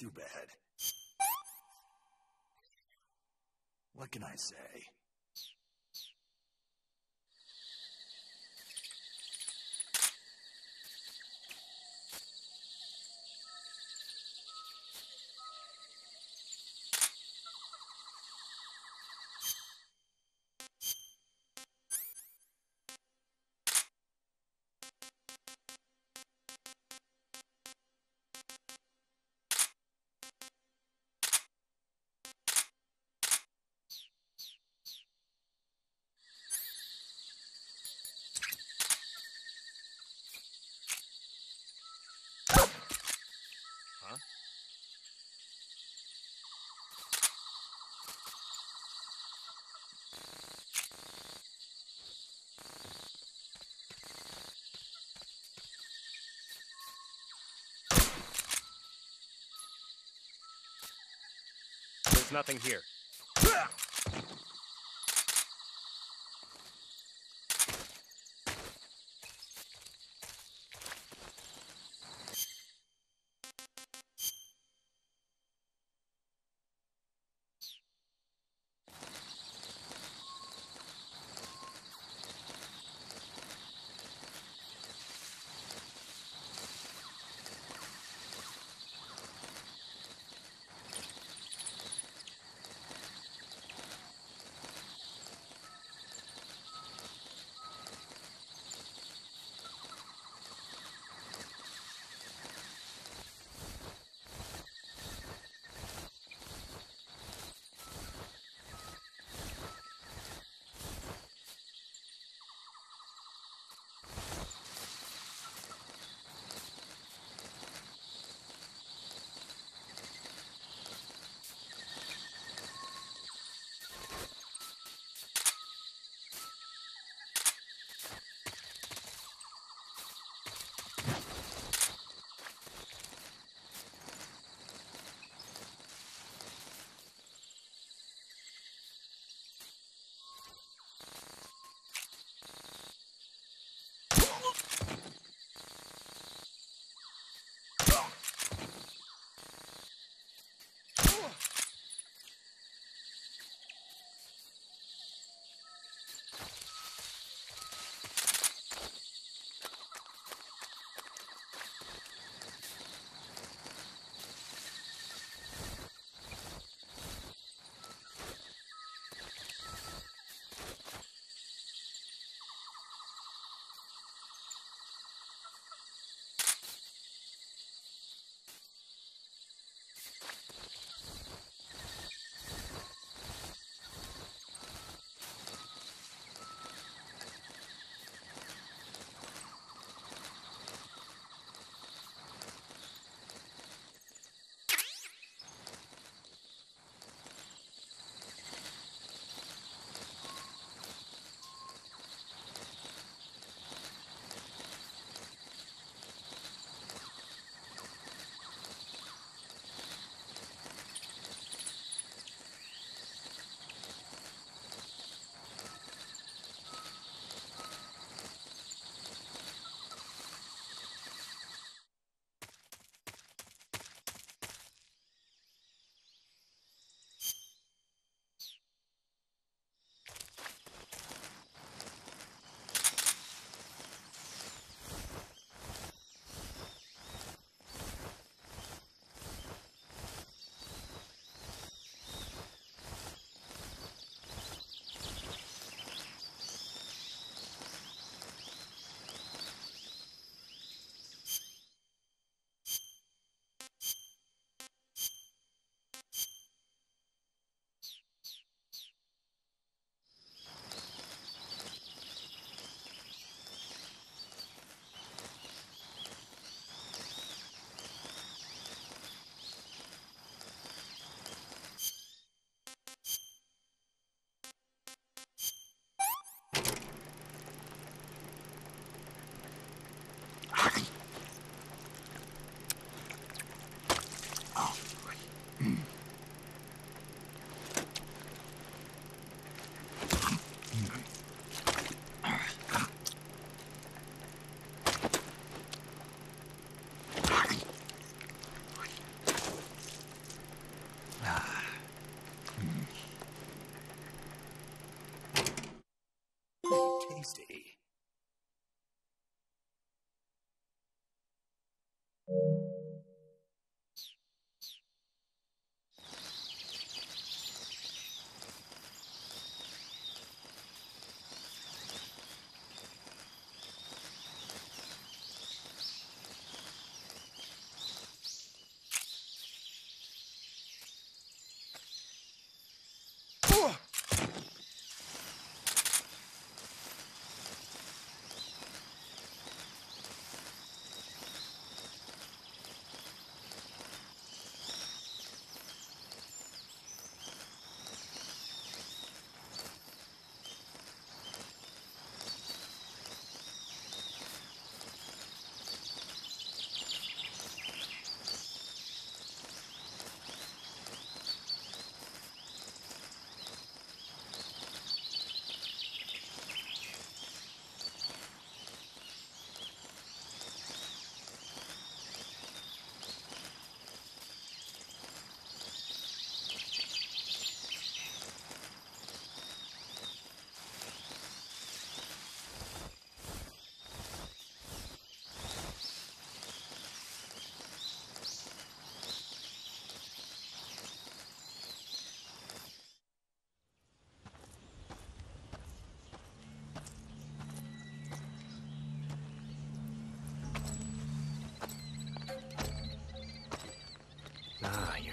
too bad. What can I say? Nothing here.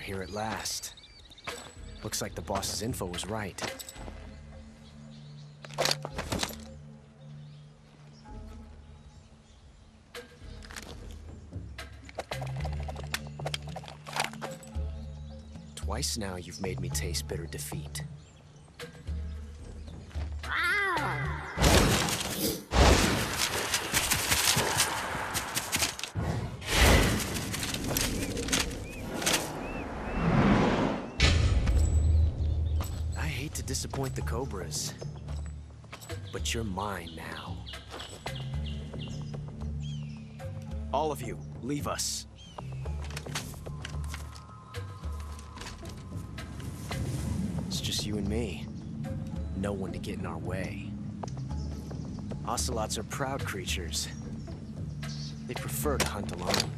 Here at last. Looks like the boss's info was right. Twice now you've made me taste bitter defeat. Cobras, but you're mine now. All of you, leave us. It's just you and me. No one to get in our way. Ocelots are proud creatures. They prefer to hunt alone.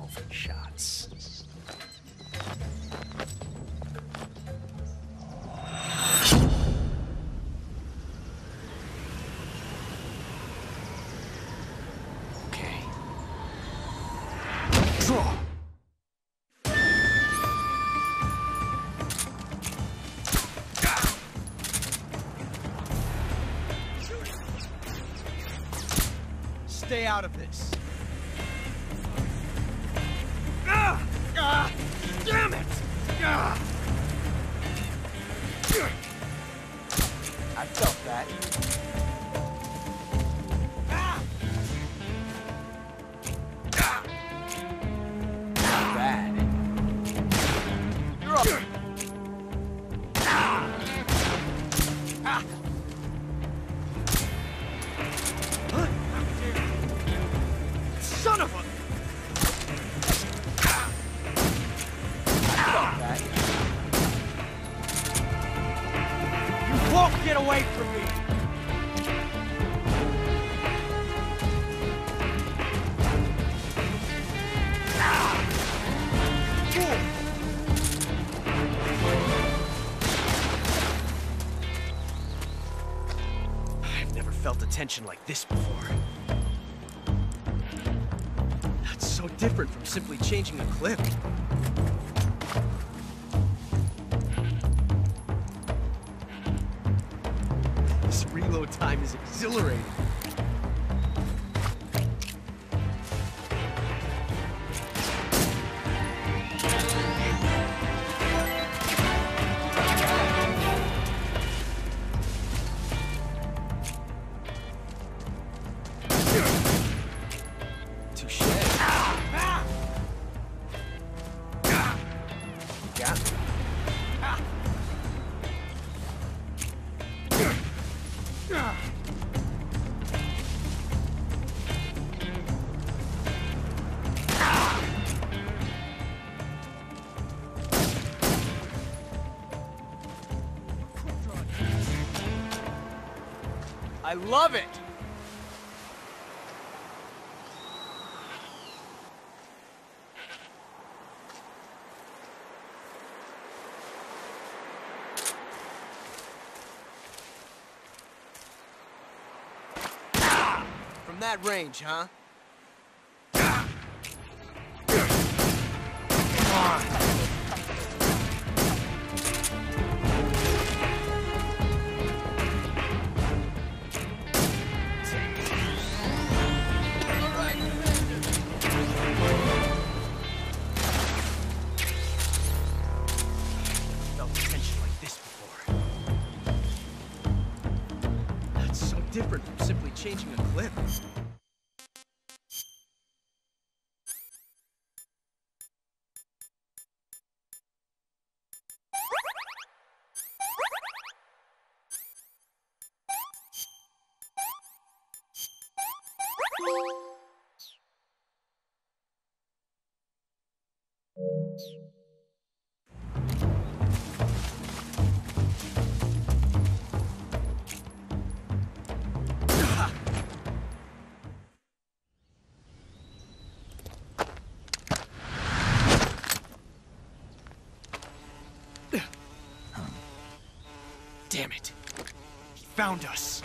12 shots. That. Like this before. That's so different from simply changing a clip. This reload time is exhilarating. I love it! From that range, huh? Damn it. He found us.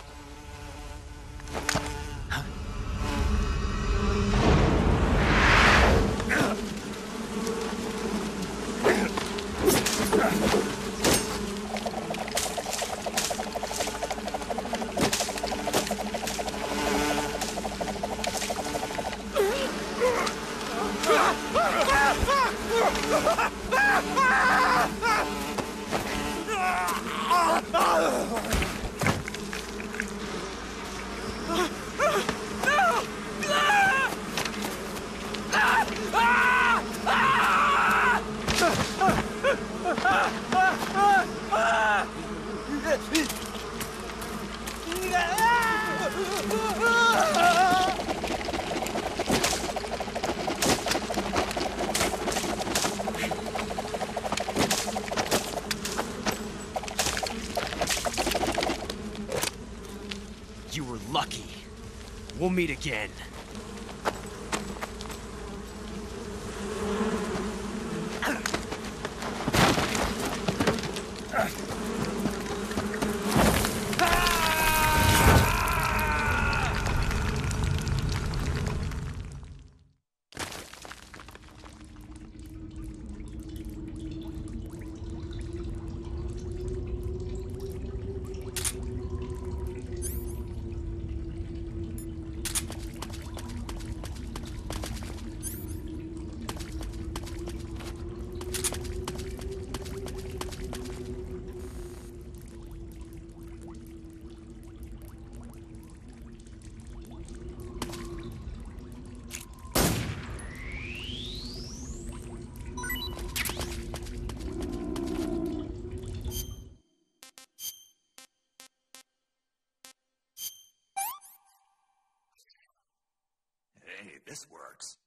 Meet again. This works.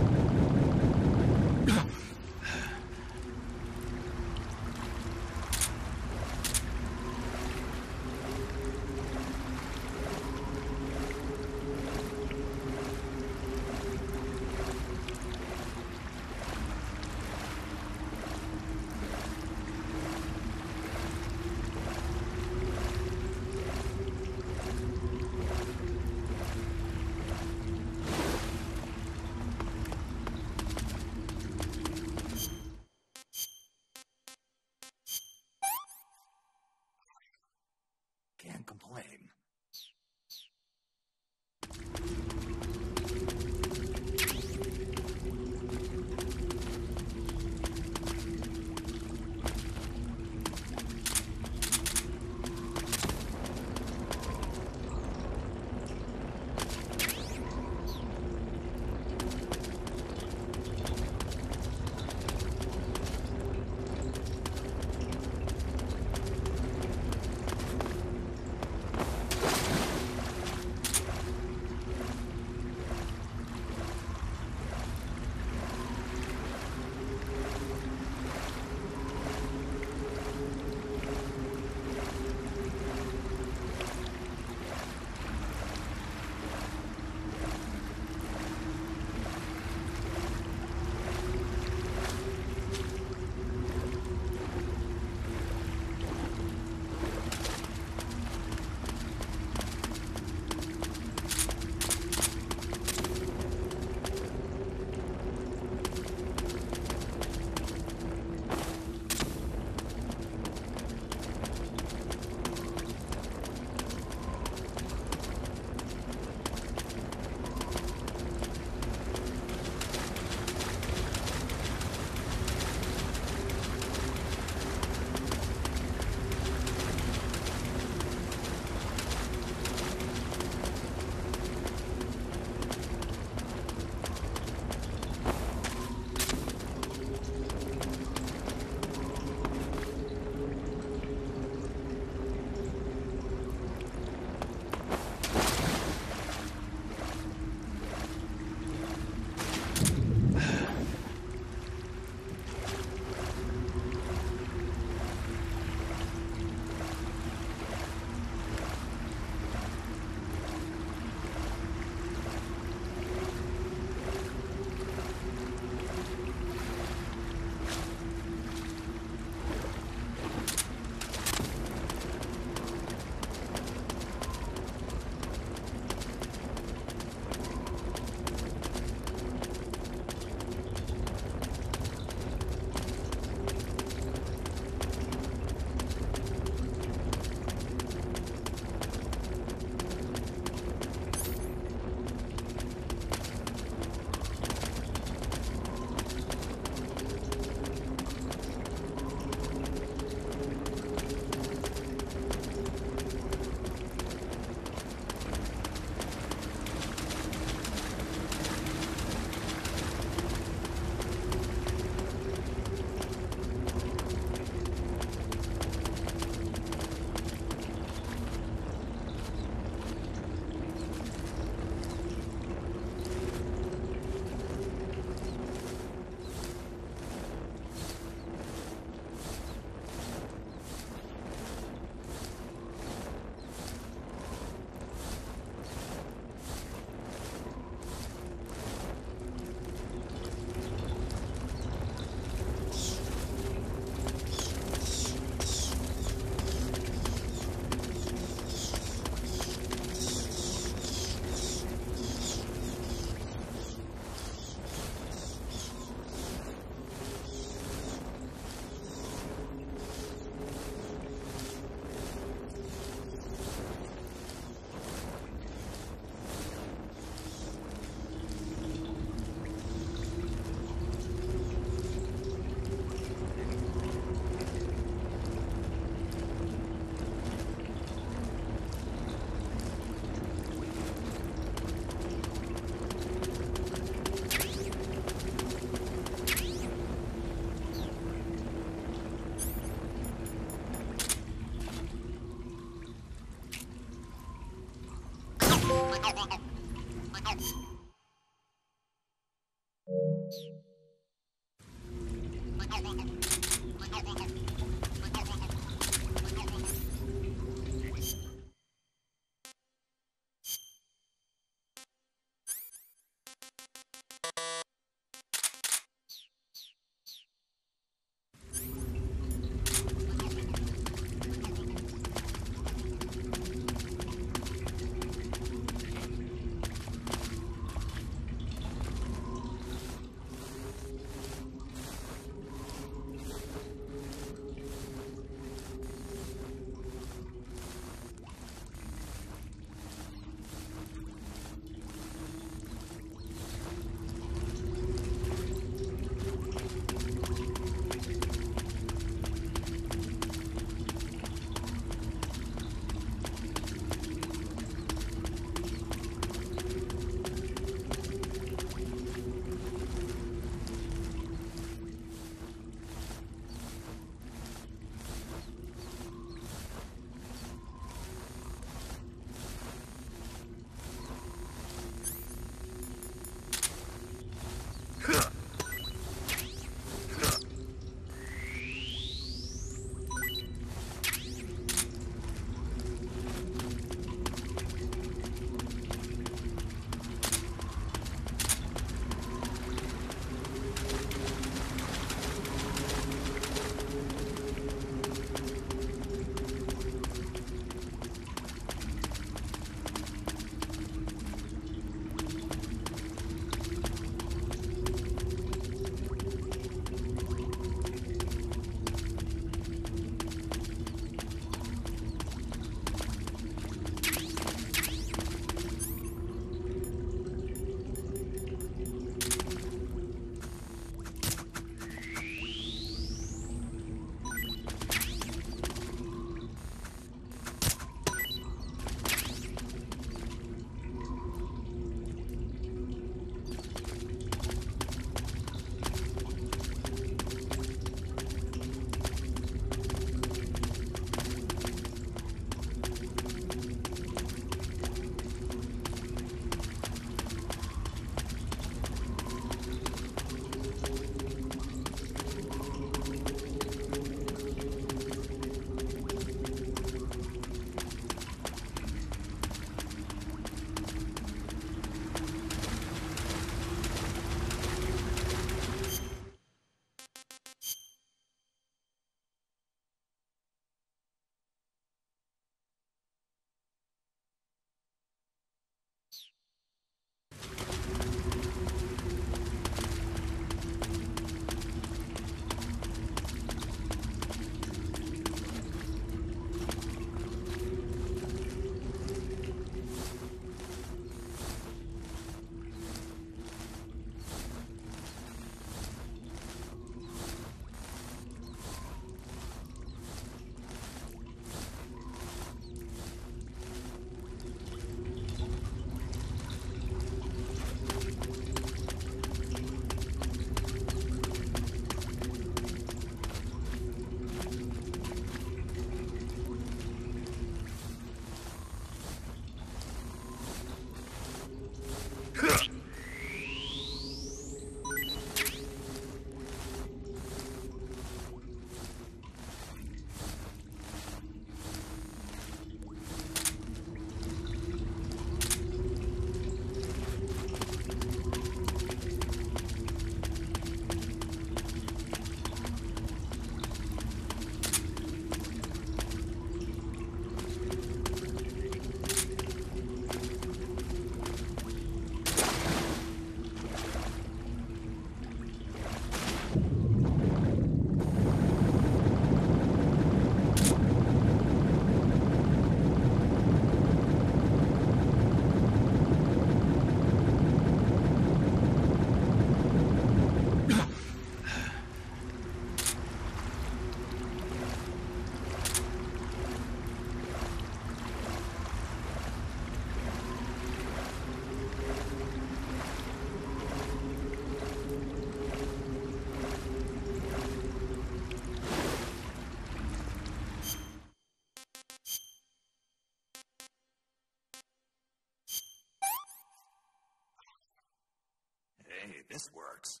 Hey, this works.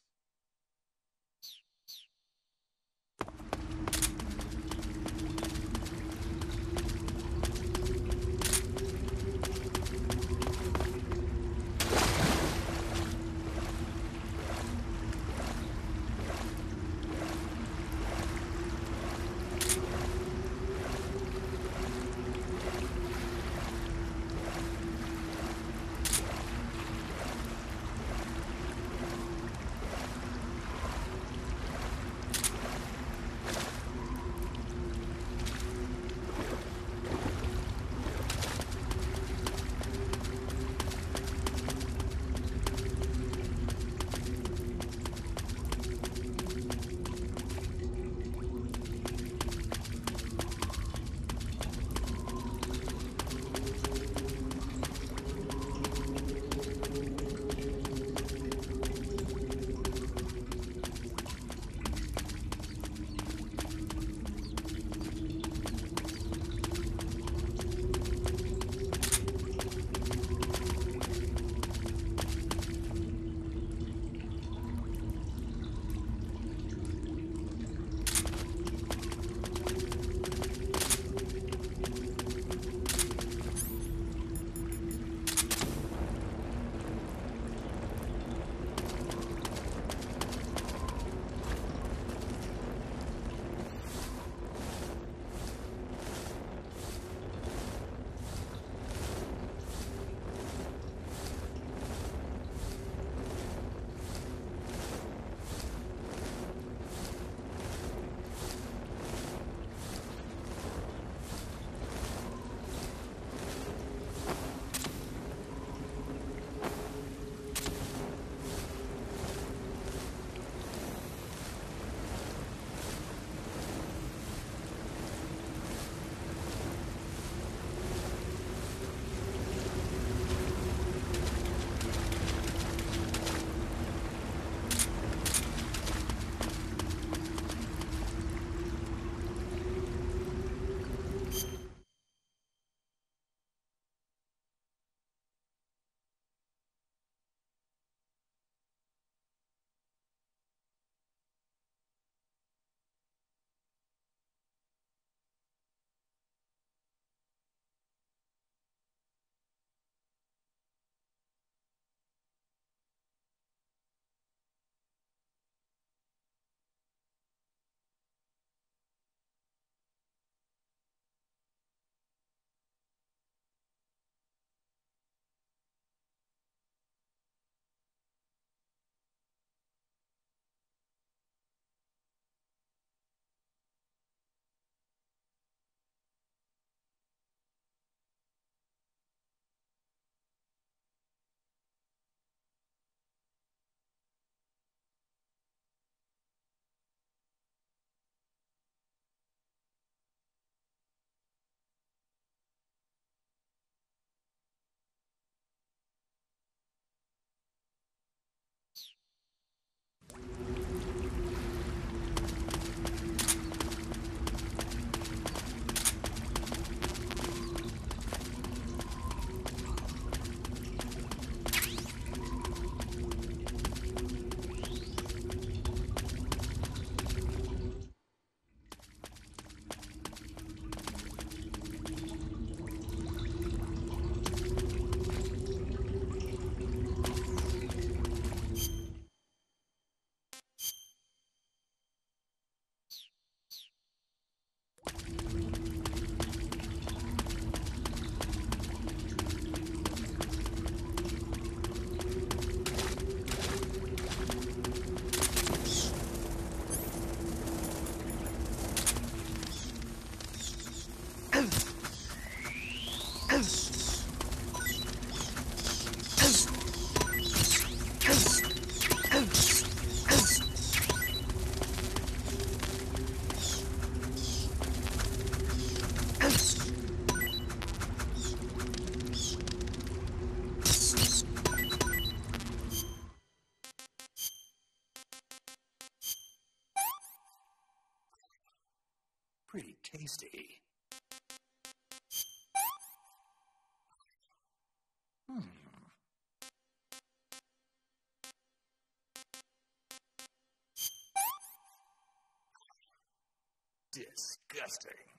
Disgusting.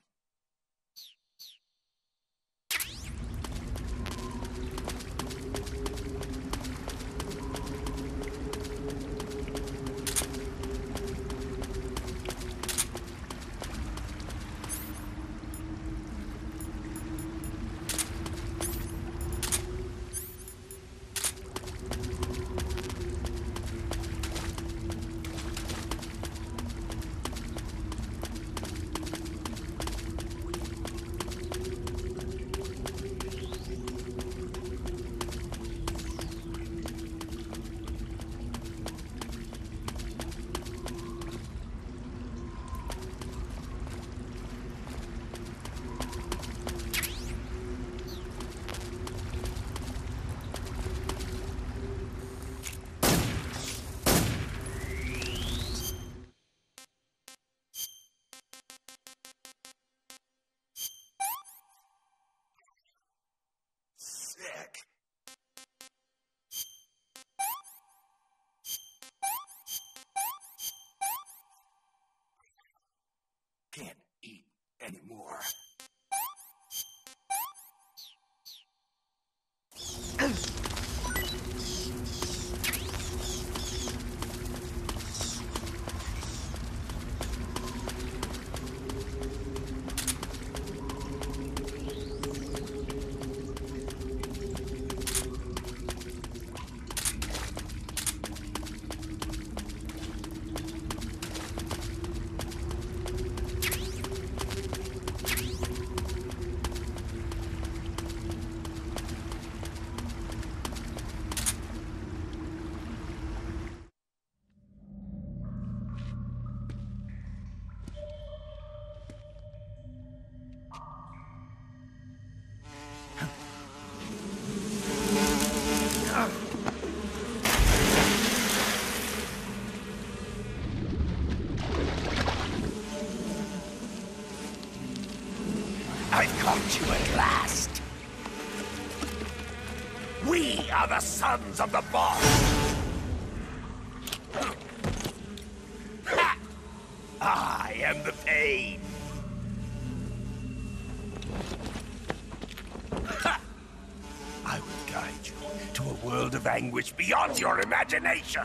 Of anguish beyond your imagination.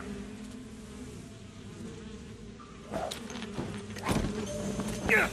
Yeah.